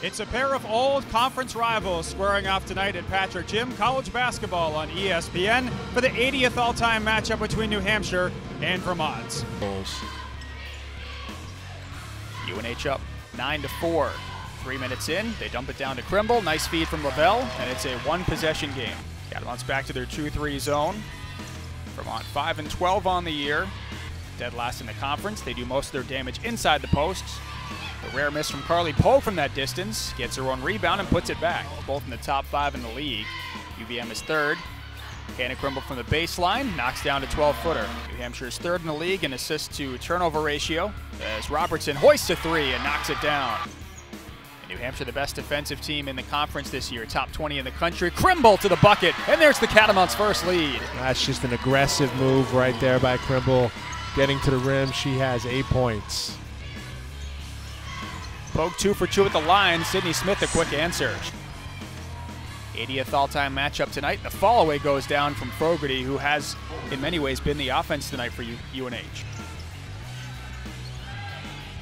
It's a pair of old conference rivals squaring off tonight at Patrick Gym College Basketball on ESPN for the 80th all time matchup between New Hampshire and Vermont. UNH up 9 to 4. Three minutes in, they dump it down to Crimble. Nice feed from Lavelle, and it's a one possession game. Catamounts back to their 2 3 zone. Vermont 5 and 12 on the year. Dead last in the conference. They do most of their damage inside the posts. A rare miss from Carly Pogue from that distance gets her own rebound and puts it back. Both in the top five in the league. UVM is third. Hannah Crimble from the baseline knocks down a 12 footer. New Hampshire is third in the league in assists to turnover ratio as Robertson hoists a three and knocks it down. And New Hampshire, the best defensive team in the conference this year, top 20 in the country. Crimble to the bucket, and there's the Catamounts' first lead. That's just an aggressive move right there by Crimble. Getting to the rim, she has eight points. Pogue two for two at the line. Sydney Smith a quick answer. 80th all-time matchup tonight. The fall away goes down from Fogarty, who has, in many ways, been the offense tonight for UNH.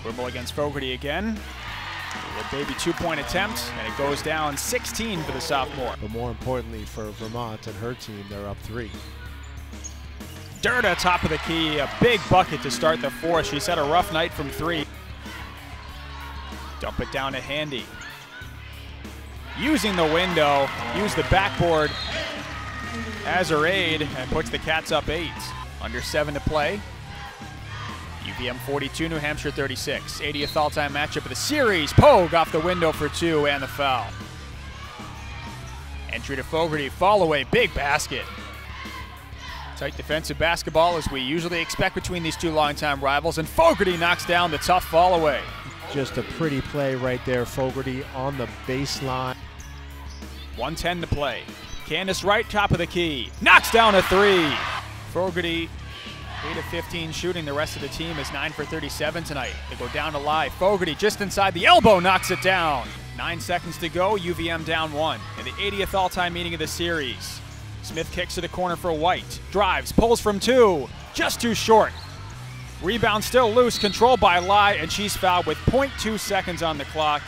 Crimble against Fogarty again. A baby two-point attempt, and it goes down 16 for the sophomore. But more importantly for Vermont and her team, they're up three. Durda top of the key, a big bucket to start the fourth. She's had a rough night from three. Dump it down to Handy. Using the window, use the backboard as her aid, and puts the Cats up eight. Under seven to play. UVM 42, New Hampshire 36. 80th all-time matchup of the series. Pogue off the window for two and the foul. Entry to Fogarty, fall away, big basket. Tight defensive basketball as we usually expect between these two longtime rivals, and Fogarty knocks down the tough fall away. Just a pretty play right there. Fogarty on the baseline. 110 to play. Candace Wright, top of the key, knocks down a three. Fogarty, 8 of 15 shooting. The rest of the team is 9 for 37 tonight. They go down to Lai. Fogarty just inside the elbow knocks it down. Nine seconds to go. UVM down one in the 80th all-time meeting of the series. Smith kicks to the corner for White. Drives, pulls from two. Just too short. Rebound still loose, controlled by Lai, and she's fouled with 0.2 seconds on the clock.